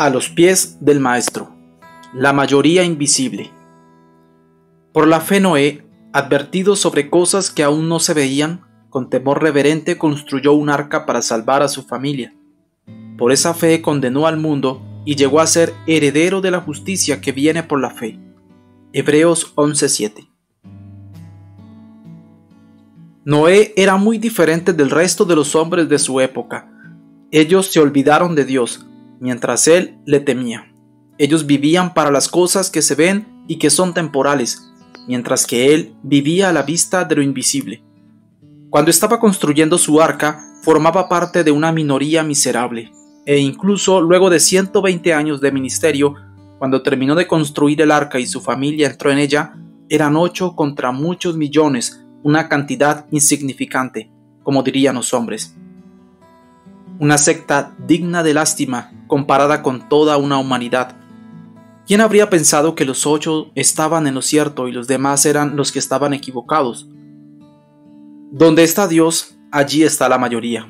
A los pies del Maestro. La mayoría invisible. Por la fe Noé, advertido sobre cosas que aún no se veían, con temor reverente construyó un arca para salvar a su familia. Por esa fe condenó al mundo y llegó a ser heredero de la justicia que viene por la fe. Hebreos 11:7 Noé era muy diferente del resto de los hombres de su época. Ellos se olvidaron de Dios, mientras él le temía. Ellos vivían para las cosas que se ven y que son temporales, mientras que él vivía a la vista de lo invisible. Cuando estaba construyendo su arca, formaba parte de una minoría miserable, e incluso luego de 120 años de ministerio, cuando terminó de construir el arca y su familia entró en ella, eran ocho contra muchos millones, una cantidad insignificante, como dirían los hombres. Una secta digna de lástima comparada con toda una humanidad. ¿Quién habría pensado que los ocho estaban en lo cierto y los demás eran los que estaban equivocados? Donde está Dios, allí está la mayoría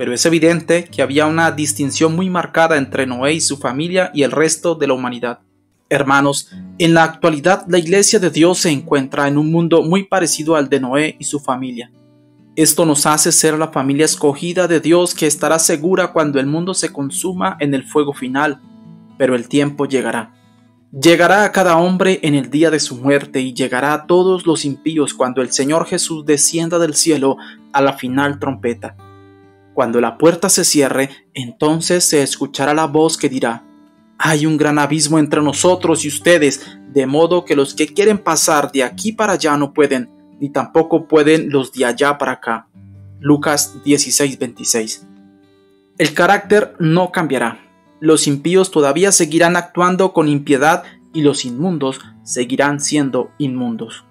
pero es evidente que había una distinción muy marcada entre Noé y su familia y el resto de la humanidad. Hermanos, en la actualidad la iglesia de Dios se encuentra en un mundo muy parecido al de Noé y su familia. Esto nos hace ser la familia escogida de Dios que estará segura cuando el mundo se consuma en el fuego final, pero el tiempo llegará. Llegará a cada hombre en el día de su muerte y llegará a todos los impíos cuando el Señor Jesús descienda del cielo a la final trompeta. Cuando la puerta se cierre, entonces se escuchará la voz que dirá, hay un gran abismo entre nosotros y ustedes, de modo que los que quieren pasar de aquí para allá no pueden, ni tampoco pueden los de allá para acá. Lucas 16:26. El carácter no cambiará. Los impíos todavía seguirán actuando con impiedad y los inmundos seguirán siendo inmundos.